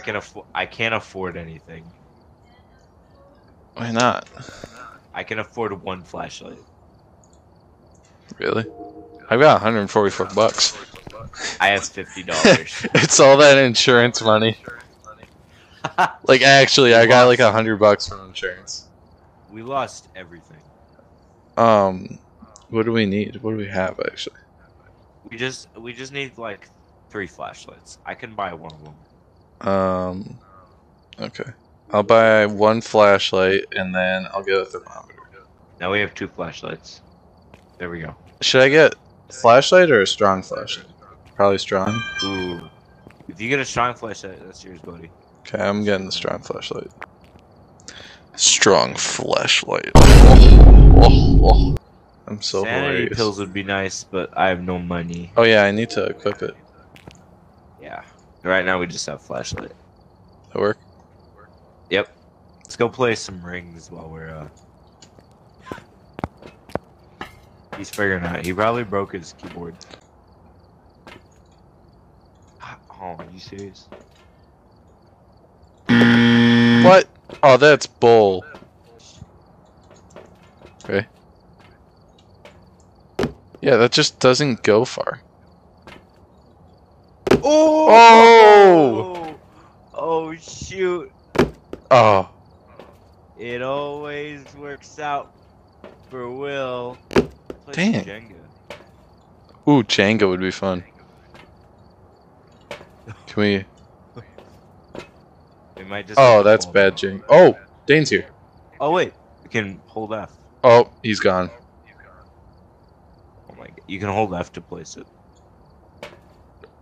can afford. I can't afford anything. Why not? I can afford one flashlight. Really? I've got 144 bucks. I have fifty dollars. it's all that insurance money. Like actually, I got like a hundred bucks from insurance. we lost everything. Um, what do we need? What do we have actually? We just we just need like three flashlights. I can buy one of them. Um, okay. I'll buy one flashlight and then I'll get a thermometer. Now we have two flashlights. There we go. Should I get flashlight or a strong flashlight? Probably strong. Ooh. If you get a strong flashlight, that's yours, buddy. Okay, I'm getting the strong flashlight. Strong flashlight. I'm so Sanity hilarious. pills would be nice, but I have no money. Oh yeah, I need to equip it. Right now we just have flashlight. That work? Yep. Let's go play some rings while we're uh He's figuring out. He probably broke his keyboard. Oh, are you serious? What? Oh, that's bull. Okay. Yeah, that just doesn't go far. Oh! Oh shoot! Oh, It always works out for Will. Dang. Jenga. ooh, Jenga would be fun. Can we? We might just. Oh, that's bad. Jenga. Oh, Dane's here. Oh wait, we can hold F. Oh, he's gone. Oh my god, you can hold F to place it.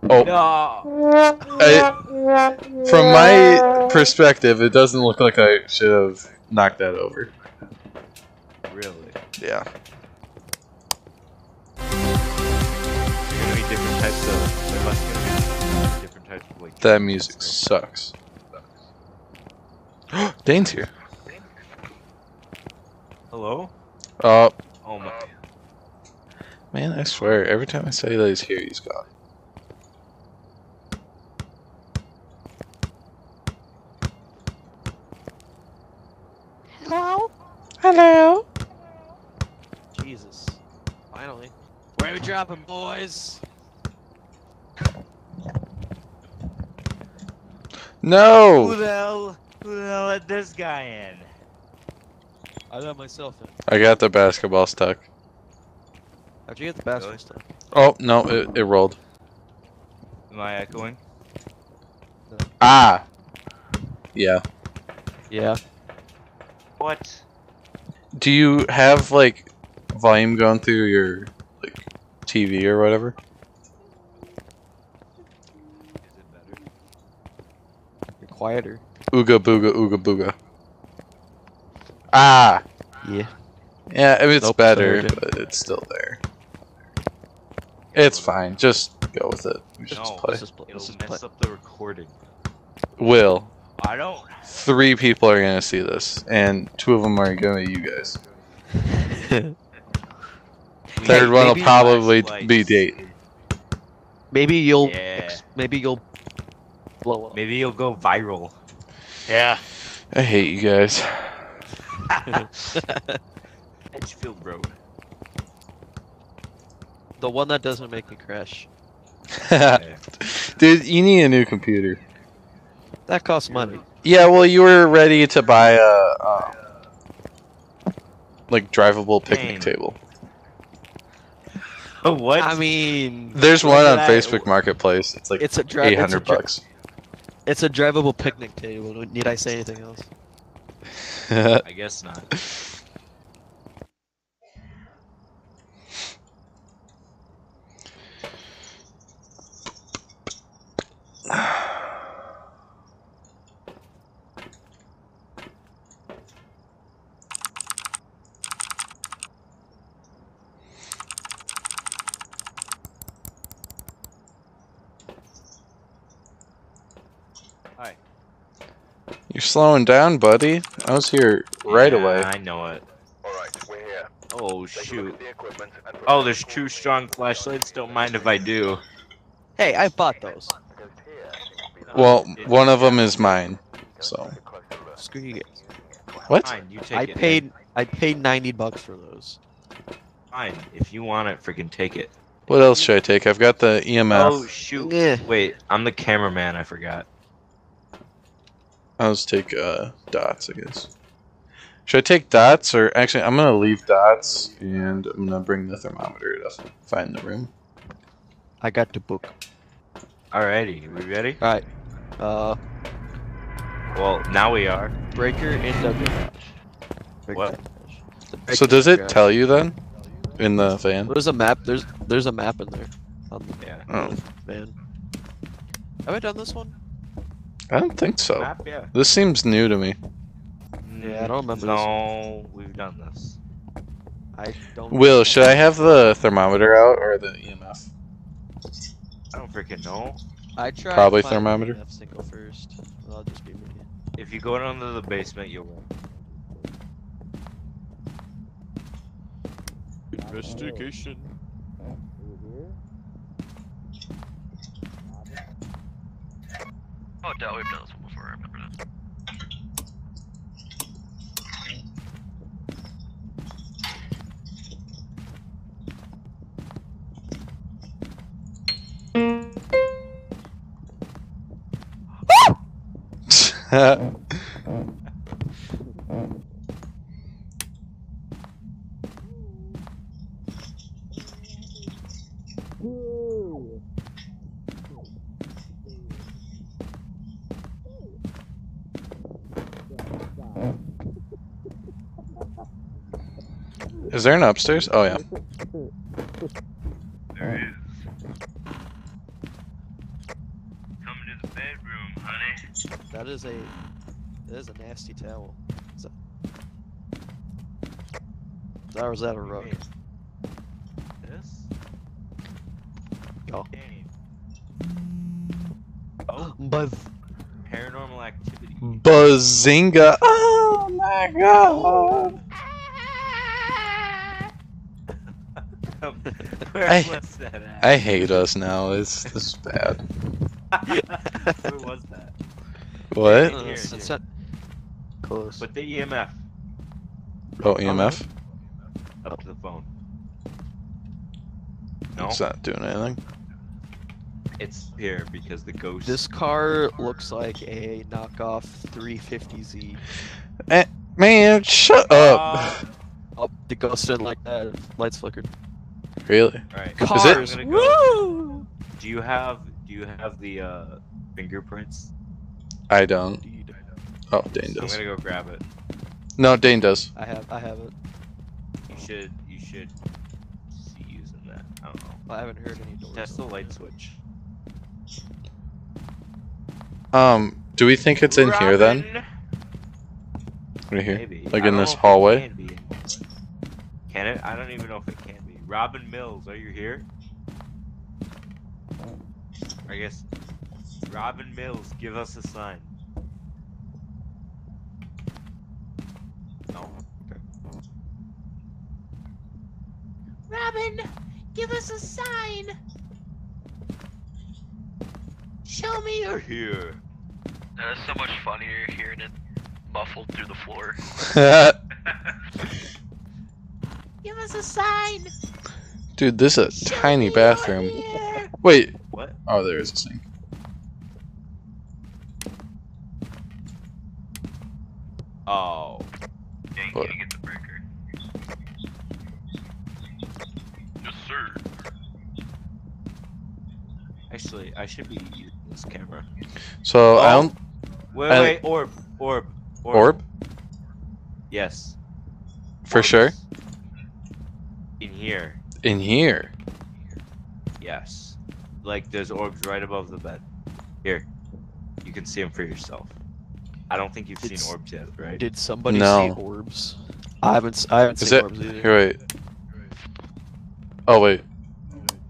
Oh, No. I, from my perspective, it doesn't look like I should have knocked that over. Really? Yeah. There's gonna be different types of. There must be different types of like. That music sucks. Dane's here. Hello? Oh, Oh my. man, I swear, every time I say that he's here, he's gone. Hello? Hello. Where are we dropping, boys? Who No! the hell? Who the hell let this guy in? I let myself in. I got the basketball stuck. How'd you get the basketball Really? stuff? Oh, no, it, it rolled. Am I echoing? Ah! Yeah. Yeah. What? Do you have, like, volume going through your, like, TV or whatever? Is it better? You're quieter. Ooga booga ooga booga. Ah! Yeah. Yeah, I mean, it's Nope, better, still but it's still there. It's fine. Just go with it. We should No, just play. Let's just, play. It'll just mess play. up the recording. Will. I don't. Three people are gonna see this, and two of them are gonna be you guys. We Third one will probably be date. maybe you'll. Yeah. Maybe you'll blow up. Maybe you'll go viral. Yeah. I hate you guys. Edgefield Road. the one that doesn't make me crash. Dude, you need a new computer. That costs money. Yeah, well, you were ready to buy a, um, like, drivable picnic Dang. table. what? I mean, There's one on that. Facebook Marketplace. It's like it's a dri- eight it's a dri- bucks. It's a drivable picnic table. Need I say anything else? I guess not. You're slowing down, buddy. I was here right Yeah, away. I know it. Alright, we're here. Oh Take a look shoot. the Oh, there's two strong flashlights. Don't mind if I do. Hey, I bought those. Well, one of them is mine. So Screw you what? Fine, you take I it. paid I paid ninety bucks for those. Fine, if you want it, freaking take it. What else should I take? I've got the E Oh shoot! Yeah. Wait, I'm the cameraman. I forgot. I'll just take uh, dots, I guess. Should I take dots or actually? I'm gonna leave dots and I'm gonna bring the thermometer to find the room. I got the book. Alrighty, we ready? Alright. Uh Well, now we are. breaker in the garage. Breaker What? the So does it garage. tell you then in the van? There's a map. There's there's a map in there. On the Yeah. Oh, van. Have I done this one? I don't think so. Map, yeah. This seems new to me. Yeah, I don't remember this No, we've done this. I don't. Will, should I have the thermometer out or the EMF? I don't freaking know. I tried. Probably thermometer. the F single first. I'll just be me. If you go down to the basement, you'll win. Investigation. Oh, doubt we've done this one before. I remember that. Is there an upstairs? Oh yeah. There is. Coming to the bedroom, honey. That is a. That is a nasty towel. Is that, is that or is that a rug? This? Oh. Game. Oh, Buzz. paranormal activity. Bazinga! Oh my god! Where I- was that at? I hate us now. It's this is bad. Where was that? What? Here, it's, here. it's not close. Put the EMF Oh, EMF? up to the phone. No, It's not doing anything. it's here because the ghost. This car looks like a knockoff 350Z. Man, shut up! Ah, Oh, the ghost didn't like that. Lights flickered. Really? Alright. Cars. it- I'm go. Do you have do you have the uh fingerprints? I don't. Indeed. Oh, Dane does. I'm does. gonna go grab it. No, Dane does. I have. I have it. You should you should see using that. I don't know. I haven't heard any doors. Test the light yet. switch. Um, do we think it's in here then? Right here? Maybe. Like in this know if it hallway? Can, be in here. Can it? I don't even know if it can be. Robin Mills, are you here? Mm. I guess. Robin Mills, give us a sign. No. Okay. Robin, give us a sign. Show me your. Here. That's so much funnier hearing it muffled through the floor. Give us a sign. Dude, this is a tiny bathroom. Wait. What? Oh, there is a sink. Oh. Dang, What? can you get the breaker? Yes, sir. Actually, I should be using this camera. So oh. I Oh. don't. Wait, I- wait, orb, orb, orb. Orb? Yes. For sure. In here. In here. Yes. Like there's orbs right above the bed. Here. You can see them for yourself. I don't think you've It's- seen orbs yet, right? Did somebody No. see orbs? I haven't. I haven't Is seen it? orbs either. Here, wait. Oh, wait.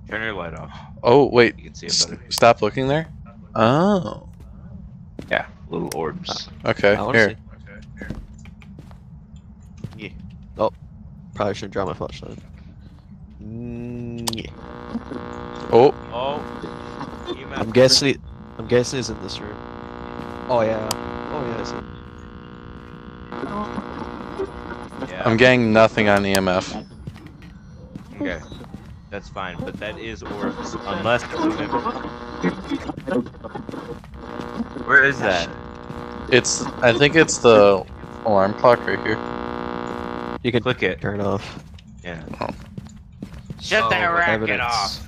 Turn your light off. Oh, wait. You can see it S- better. stop looking there. Oh. Yeah, little orbs. Okay, I wanna here. see. Yeah. Oh, probably shouldn't draw my flashlight. Mm, yeah. Oh, Oh. EMF. I'm guessing. It, I'm guessing it's in this room. Oh yeah. Oh yeah. I see. Yeah. I'm getting nothing on EMF. Okay. That's fine, but that is orbs. Unless it's a mimic. Where is that? It's. I think it's the alarm clock right here. You can Click it. turn it off. Yeah. Oh. Shut that racket evidence. off.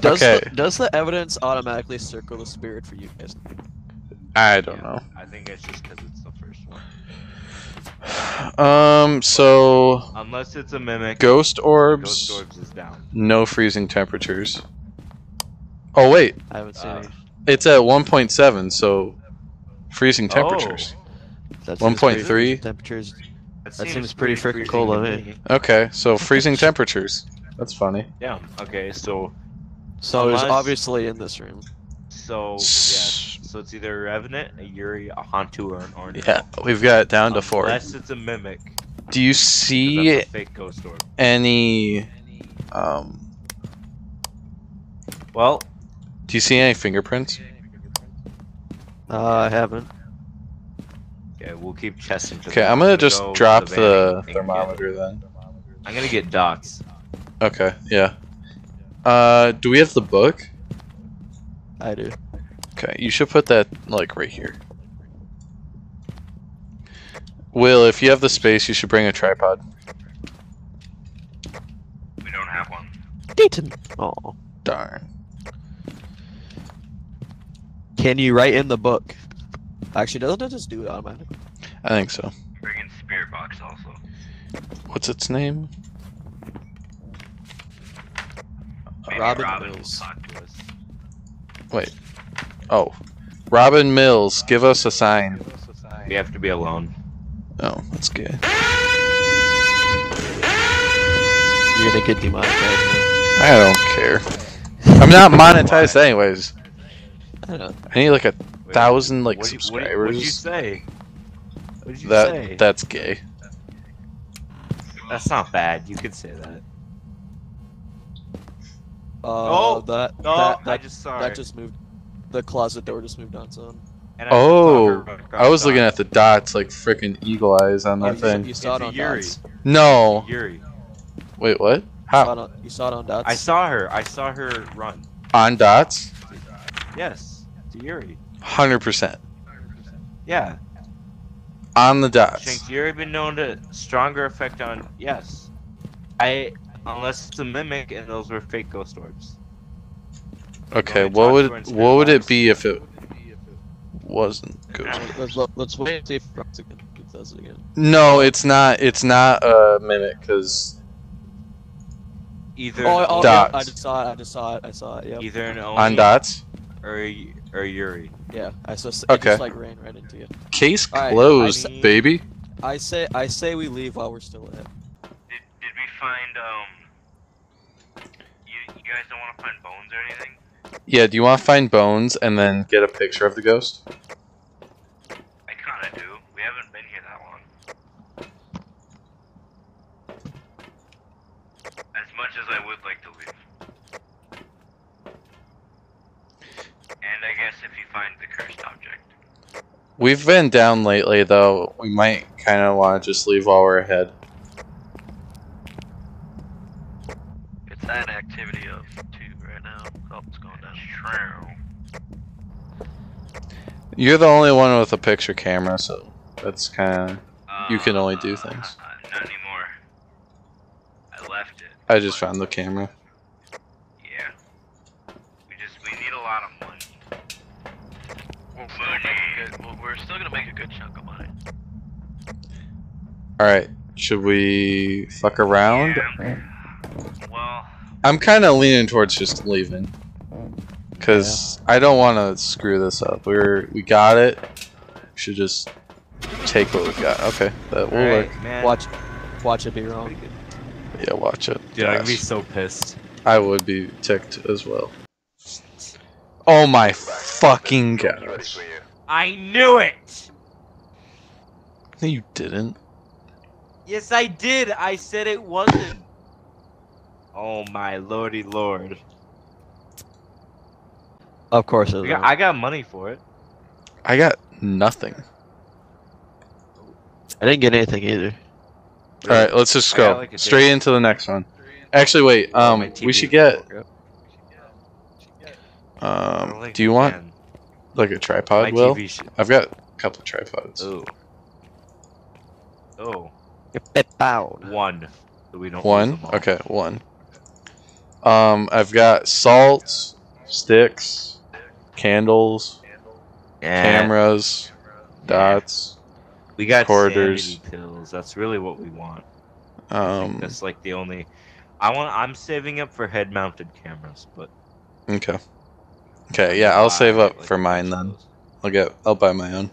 Does Okay. the, does the evidence automatically circle the spirit for you guys? I don't know. I think it's just because it's the first one. Um. So Unless it's a mimic. ghost orbs. Ghost orbs is down. No freezing temperatures. Oh wait, I haven't seen Uh, any. it's at 1.7, so freezing temperatures. That seems 1.3? Temperatures. That, seems pretty freaking freezing cold to on me. Okay, so freezing temperatures. That's funny. Yeah. Okay. So So it's Unless- obviously in this room. so yes. So it's either a revenant, a Yuri, a Hantu, or an Onryo. Yeah, we've got it down to four. Unless it's a mimic. Do you see a fake ghost orb. any? Um, Well, do you see any fingerprints? Uh, I haven't. Yeah, we'll keep chesting. to Okay, that. I'm gonna just to drop van the and get- thermometer then. I'm gonna get docs. Okay, yeah. Uh, do we have the book? I do. Okay, you should put that like right here. Will, if you have the space, you should bring a tripod. We don't have one. Dayton. Oh. Darn. Can you write in the book? Actually, doesn't it just do it automatically? I think so. Bring in spirit box also. What's its name? Maybe Robin Robin, Mills. will talk to us. Wait. Oh, Robin Mills. Give us a sign. We have to be alone. Oh, that's good. You're gonna get demonetized. I don't care. I'm not monetized anyways. I don't know. I need like a Wait, thousand like what- what- subscribers. What'd you say? What'd you that say? that's gay. That's not bad. You could say that. Uh, Oh, that No, that, I just saw that it. just moved. The closet door just moved on its own. And I Oh, her run across I was the looking at the dots like freaking eagle eyes on Oh, that you, thing. you saw It's it on Yuri. dots. No. Yuri. Wait, what? You saw, How? it on, you saw it on dots. I saw her. I saw her run. On dots? Yes, to Yuri. Hundred percent. Yeah. On the dots. Shanks, Yuri been known to stronger effect on. Yes. I. Unless it's a mimic and those were fake ghost orbs. Okay, what would what spirit would it be if it wasn't ghost? Let's, let's, look- let's wait and see if Rox again it does it again. No, it's not. It's not a mimic because Either Oh, oh Dots. yeah, I just saw it. I just saw it. I saw it. Yep. either an on dots. or a- or Yuri. Yeah. I saw. It Okay. just like ran right into you. Case Alright, I closed, baby. I say. I say we leave while we're still ahead. Did, did we find, um... You, you guys don't want to find bones or anything? Yeah. Do you want to find bones and then get a picture of the ghost? I kind of do. We haven't been here that long. As much as I would like to leave. And I guess if you find the cursed object. We've been down lately, though. We might kind of want to just leave while we're ahead. It's at activity of two right now. Oh, it's going down. You're the only one with a picture camera, so that's kind of. You can only do Uh, things. Not anymore. I left it. I just found the camera. Yeah. We just we need a lot of money. We'll still make a good, well, we're still gonna make a good chunk of money. All right. Should we fuck around? Yeah. Well, I'm kind of leaning towards just leaving, cause I don't want to screw this up. We're we got it. We should just take what we got. Okay, that will work. Man. Watch. Watch it be wrong. Yeah, watch it. Dude, I'd be so pissed. I would be ticked as well. Oh my fucking Ready gosh! for you. I knew it. No, you didn't. Yes, I did. I said it wasn't. Oh my lordy lord! Of course it I got, I got money for it. I got nothing. I didn't get anything either. All right, let's just go like, straight dick. into the next one. Actually, wait. Um, we should get. don't Um, do you want like a tripod? Will I've got a couple tripods. Oh. Oh. Bound. One. So we don't One. Okay, one. Um, I've got salt, sticks, candles, Yeah. cameras, dots. We got quarters. pills. That's really what we want. Um, that's like the only. I want. I'm saving up for head-mounted cameras, but. okay. Okay, yeah, I'll buy, save up like, for mine then. I'll get. I'll buy my own.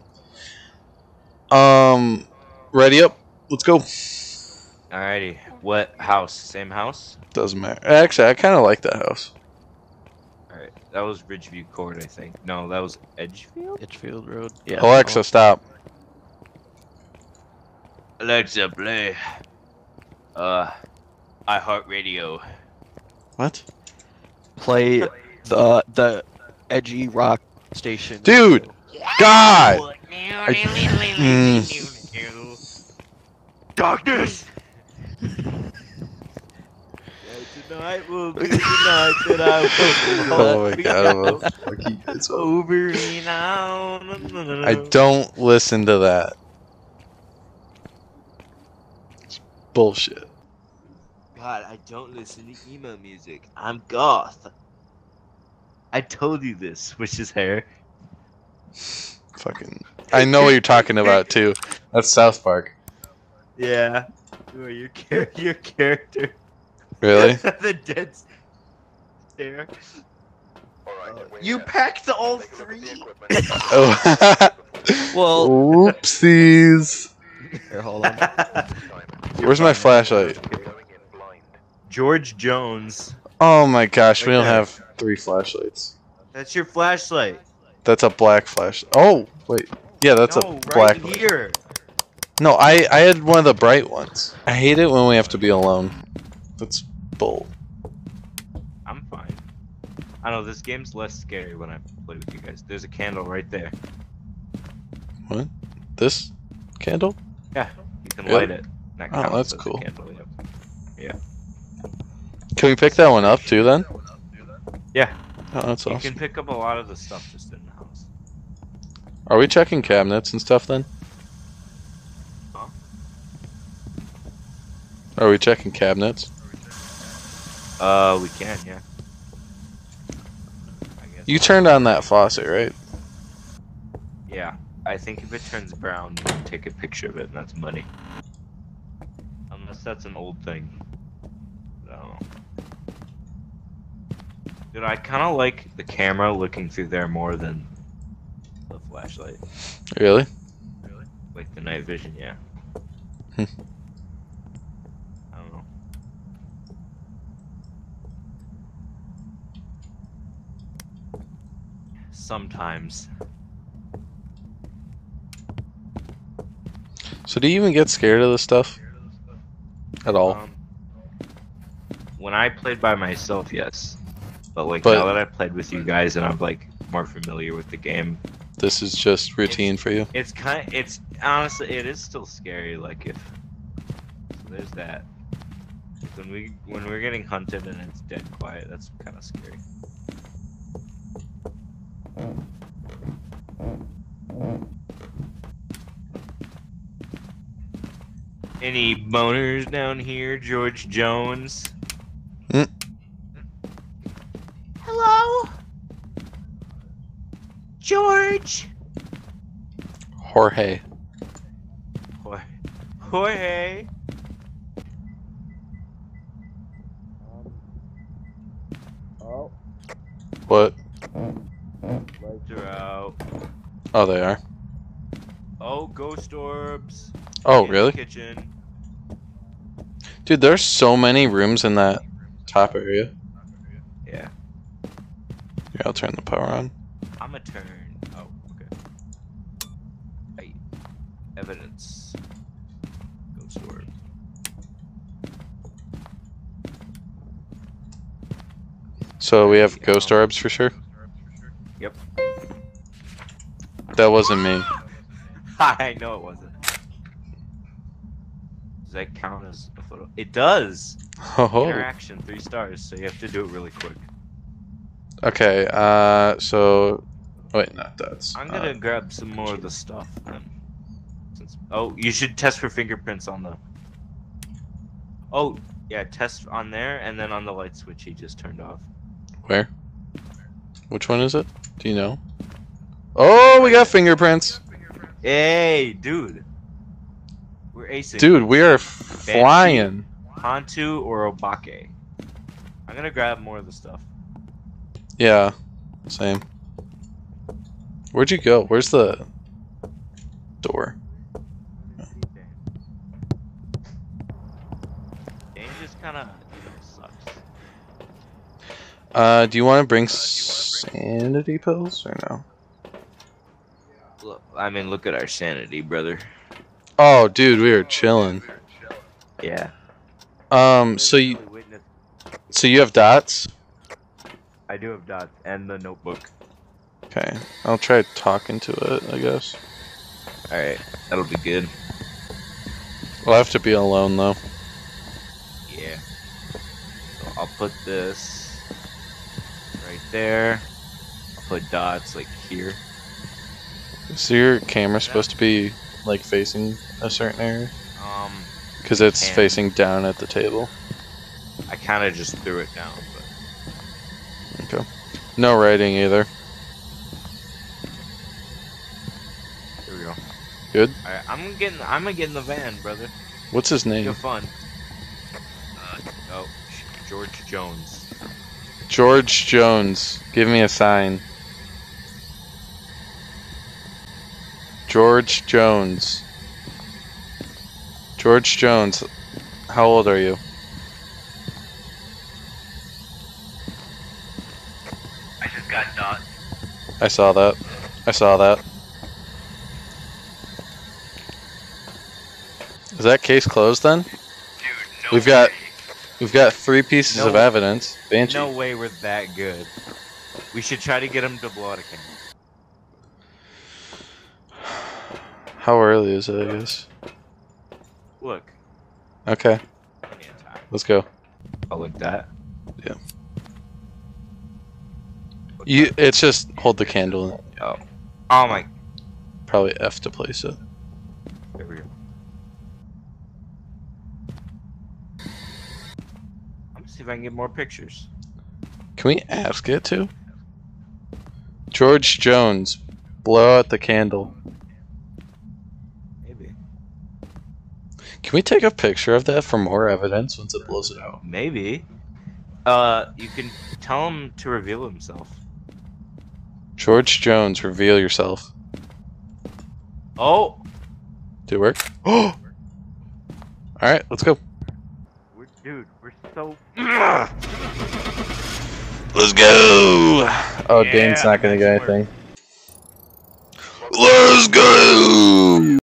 Um, ready up. Let's go. Alrighty. What house? Same house? Doesn't matter. Actually, I kind of like that house. Alright. That was Ridgeview Court, I think. No, that was Edgefield? Edgefield Road. Yeah. Alexa, stop. Alexa, play. Uh. iHeartRadio. What? Play the the edgy rock station. Dude! God! Darkness! Tonight will be the night that I will Oh my god, fucking It's over now. I don't listen to that. It's bullshit. God, I don't listen to emo music. I'm goth. I told you this, which is hair. Fucking. I know what you're talking about too. That's South Park. Yeah. Who are your char- your character? Really? the dead stare. Alright, oh, we're You here. packed all Take a look at the three. oh. Well, Oopsies. here, hold on. Where's my flashlight? Going in blind. George Jones. Oh my gosh, we Right don't have three flashlights. That's your flashlight. That's a black flash. Oh, wait. Yeah, that's no, a right black one. here. No, I I had one of the bright ones. I hate it when we have to be alone. That's bull. I'm fine. I know this game's less scary when I play with you guys. There's a candle right there. What? This candle? Yeah, you can Really? light it. That Oh, that's cool. candle, yep. Can we pick that one up too then? Yeah, Oh, that's you awesome. can pick up a lot of the stuff just in the house. Are we checking cabinets and stuff then? Are we checking cabinets? Uh, we can, yeah. I guess. You turned on that faucet, right? Yeah, I think if it turns brown, you can take a picture of it, and that's money. Unless that's an old thing. I don't know. Dude, I kind of like the camera looking through there more than the flashlight. Really? Really? Like the night vision, yeah. Hmm. I don't know. Sometimes. So do you even get scared of this stuff? At all? Um, when I played by myself, yes. But like But- now that I've played with you guys and I'm like more familiar with the game, This is just routine for you? it's kind. of, It's honestly, it is still scary. Like if so there's that. When we when we're getting hunted and it's dead quiet, that's kind of scary. Any boners down here, George Jones? Mm. Hello? George? Jorge. Hoi- Jorge. Um, oh. What? Lights are out. Oh, they are. Oh, ghost orbs. Oh, in the really? Kitchen. Dude, there's so many rooms in that top area. Yeah. Yeah, I'll turn the power on. I'ma turn. Oh, okay. Hey. Evidence. Ghost orb. So we have ghost orbs for sure? Yep. that wasn't me. I know it wasn't. Does that count as a photo? It does. Oh. Interaction, three stars. So you have to do it really quick. Okay. Uh. So. Wait, not that's. I'm uh, gonna grab some more of the stuff then. Since oh, you should test for fingerprints on the. Oh yeah, test on there and then on the light switch he just turned off. where? Which one is it? Do you know? Oh, we got fingerprints, Hey, dude. We're acing. dude. We are flying. Hantu or Obake. I'm gonna grab more of the stuff. Yeah. Same. Where'd you go? Where's the door? Dane just kind of sucks. Uh, do you want to bring sanity pills or no? Look, I mean, look at our sanity, brother. Oh, dude, we were chilling. Yeah. Um, so you so you have dots? I do have dots and the notebook. Okay, I'll try talking to it. I guess All right, that'll be good. I'll have to be alone though. Yeah. So I'll put this right there. I'll put dots like here. Is your camera supposed to be like facing a certain area? Um, Because it's And- facing down at the table. I kind of just threw it down, but Okay. No writing either. here we go. Good. All right, I'm getting, I'm gonna get in the van, brother. What's his name? Have fun. Uh, oh, George Jones. George Jones. Give me a sign. George Jones. George Jones. How old are you? I just got dots. I saw that. I saw that. Is that case closed then? Dude, no We've got- We've got three pieces No. of evidence. Banshee. No way we're that good. We should try to get him to blow out a candle. How early is it, I guess? Look, Okay, plenty of time. let's go. Oh, like that. Yeah. You, it's just hold the candle. Oh, oh my. Probably F to place it. There we go. I'm gonna see if I can get more pictures. Can we ask it to? George Jones, blow out the candle. Maybe. Can we take a picture of that for more evidence once it blows it out? Maybe. Uh, you can tell him to reveal himself. George Jones, reveal yourself. Oh, Did it work? Oh! Alright, let's go. we're, dude, we're so. Let's go! Oh, Yeah, Dane's not gonna get anything. Let's go!